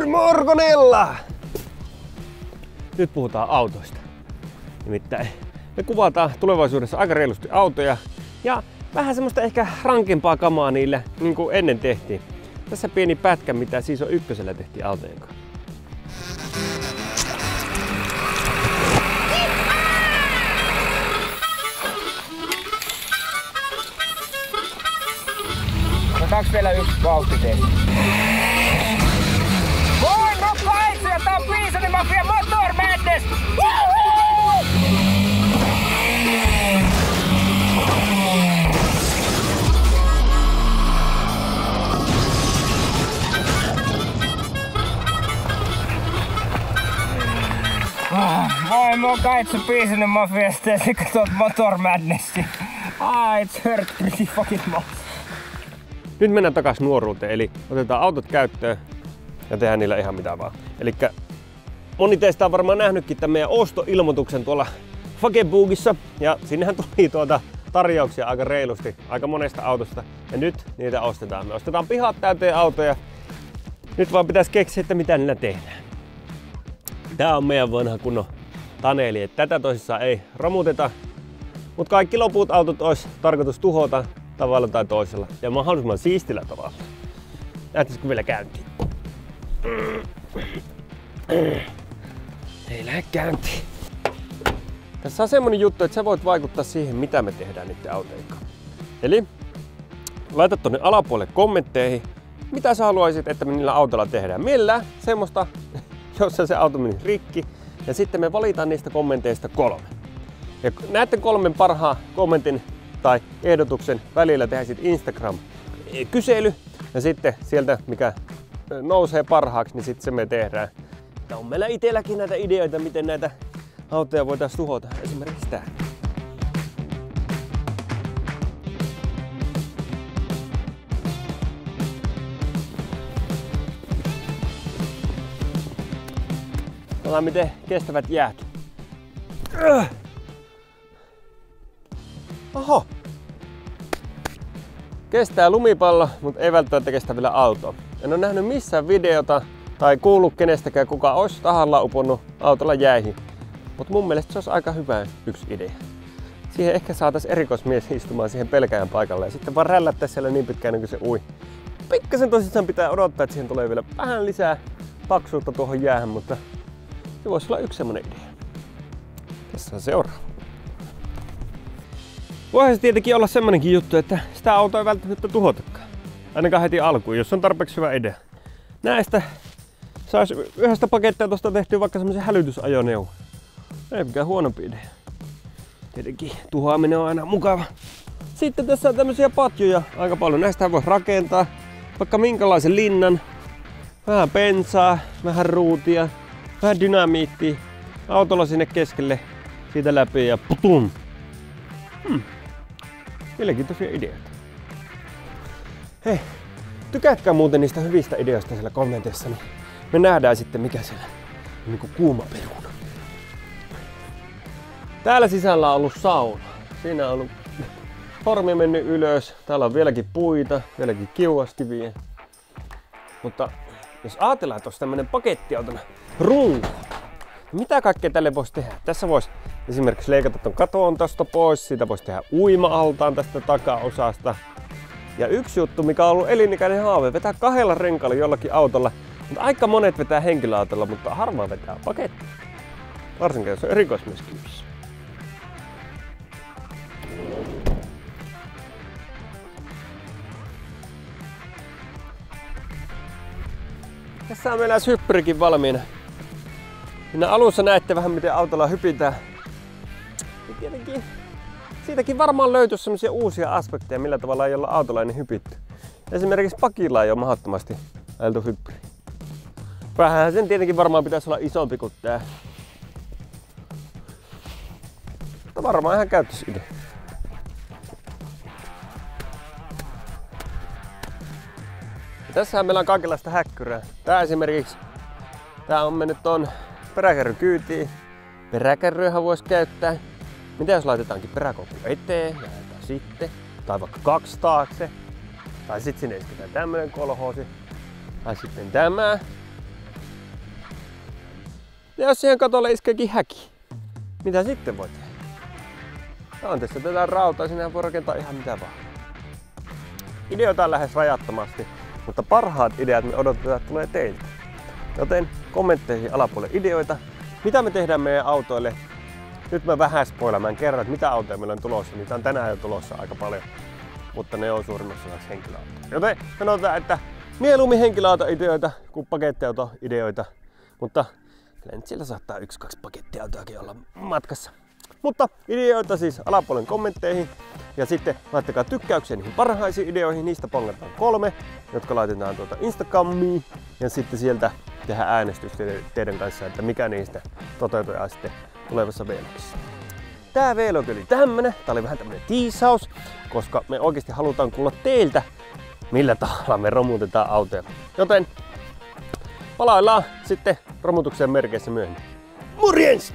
Good morgonilla! Nyt puhutaan autoista. Nimittäin me kuvataan tulevaisuudessa aika reilusti autoja ja vähän semmoista ehkä rankempaa kamaa niille, niin kuin ennen tehtiin. Tässä pieni pätkä, mitä siis on ykkösellä tehtiin autojen kanssa. Otetaanko vielä yksi vauhtitesti? Moi, mä oon Kaitsu Piisanin Mafiasta ja sä katsot Motor Madnessia. Ah, it's hurt pretty fucking much. Nyt mennään takaisin nuoruuteen, eli otetaan autot käyttöön ja tehdään niillä ihan mitä vaan. Eli moni teistä on varmaan nähnytkin tämän meidän ostoilmoituksen tuolla Fakebookissa ja sinnehän tuli tuota tarjouksia aika reilusti, aika monesta autosta ja nyt niitä ostetaan. Me ostetaan pihat täyteen autoja. Nyt vaan pitäisi keksiä, että mitä niillä tehdään. Tää on meidän vanha kunnon Taneli, että tätä tosissaan ei romuteta, mutta kaikki loput autot olisi tarkoitus tuhota tavalla tai toisella ja mahdollisimman siistillä tavalla. Lähtisikö vielä käyntiin? Ei lähde käyntiin. Tässä on semmonen juttu, että sä voit vaikuttaa siihen, mitä me tehdään niiden autojen. Eli laita tonne alapuolelle kommentteihin, mitä sä haluaisit, että me niillä autolla tehdään. Millä semmoista, jossa se auto meni rikki. Ja sitten me valitaan niistä kommenteista kolme. Ja näiden kolmen parhaan kommentin tai ehdotuksen välillä tehdään sitten Instagram-kysely. Ja sitten sieltä, mikä nousee parhaaksi, niin sitten se me tehdään. Ja on meillä itselläkin näitä ideoita, miten näitä autoja voitaisiin tuhota. Esimerkiksi tää. Ollaan miten kestävät jäät. Oho. Kestää lumipallo, mutta ei välttämättä kestä vielä auto. En ole nähnyt missään videota tai kuullut kenestäkään, kuka olisi tahalla uponnut autolla jäihin. Mutta mun mielestä se olisi aika hyvä yksi idea. Siihen ehkä saataisiin erikoismies istumaan siihen pelkään paikalle ja sitten vaan rällättää siellä niin pitkään kuin se ui. Pikkasen tosissaan pitää odottaa, että siihen tulee vielä vähän lisää paksuutta tuohon jäähän, mutta se voisi olla yksi semmonen idea. Tässä on seuraava. Voihan se tietenkin olla semmonenkin juttu, että sitä autoa ei välttämättä tuhotakaan. Ainakaan heti alkuun, jos on tarpeeksi hyvä idea. Näistä saisi yhdestä pakettia tuosta tehtyä vaikka semmoisen hälytysajoneuvo. Ei mikään huonompi idea. Tietenkin tuhoaminen on aina mukava. Sitten tässä on tämmöisiä patjoja aika paljon. Näistä voi rakentaa vaikka minkälaisen linnan. Vähän pensaa, vähän ruutia, vähän dynamiittia. Autolla sinne keskelle, siitä läpi ja putum. Hmm. Mielenkiintoisia ideoita. Hei, tykätkää muuten niistä hyvistä ideoista siellä kommenteissa, niin me nähdään sitten mikä siellä on niin kuuma peruna. Täällä sisällä on ollut sauna. Siinä on ollut hormi mennyt ylös. Täällä on vieläkin puita, vieläkin kiuaskiviä. Mutta jos ajatellaan, että olisi tämmönen pakettiautona runko, mitä kaikkea tälle voisi tehdä? Tässä voisi esimerkiksi leikata ton katon tosta pois, siitä voisi tehdä uima-altaan tästä takaosasta. Ja yksi juttu, mikä on ollut elinikäinen haave, vetää kahdella renkaalla jollakin autolla. Mutta aika monet vetää henkilöautolla, mutta harva vetää paketti. Varsinkin jos on erikoismies kyydissä. Tässä on meillä hyppyrikin valmiina. Minä alussa näette vähän miten autolla hypitään. Ja tietenkin siitäkin varmaan löytyy semmoisia uusia aspekteja, millä tavalla ei olla autolla ennen hypitty. Esimerkiksi pakilla ei ole mahdottomasti ajeltu hyppyri. Vähän sen tietenkin varmaan pitäisi olla isompi kuin tää. Mutta varmaan ihan käyttöisidea. Ja tässähän meillä on kaikenlaista häkkyrää. Tää esimerkiksi, tää on mennyt ton peräkärry kyytiin. Peräkärryähän voisi käyttää. Mitä jos laitetaankin peräkoukku eteen ja sitten, tai vaikka kaksi taakse, tai sitten sinne isketään tämmönen kolhoosi, tai sitten tämä. Ja jos siihen katolle iskeekin häki, mitä sitten voi tehdä? No on tässä tätä rautaa, sinä voi rakentaa ihan mitä vaan. Ideoita on lähes rajattomasti, mutta parhaat ideat me odotetaan, tulee teiltä. Joten kommentteihin alapuolelle ideoita, mitä me tehdään meidän autoille. Nyt mä vähän spoilamaan kerran, että mitä autoja meillä on tulossa. Niitä on tänään jo tulossa aika paljon, mutta ne on suurimmassa osassa henkilöautoja. Joten sanotaan, että mieluummin henkilöautoideoita kuin pakettiautoideoita, mutta siellä saattaa yksi, kaksi pakettiautoakin olla matkassa. Mutta ideoita siis alapuolen kommentteihin. Ja sitten laittakaa tykkäyksiä niihin parhaisiin ideoihin. Niistä pongataan kolme, jotka laitetaan tuota Instagramiin. Ja sitten sieltä tehdään äänestys teidän kanssa, että mikä niistä toteutuu sitten tulevassa vlogissa. Tää vlog oli tämmönen. Tää oli vähän tämmönen tiisaus, koska me oikeasti halutaan kuulla teiltä, millä tavalla me romutetaan autoja. Joten palaillaan sitten romutuksen merkeissä myöhemmin. Morjens!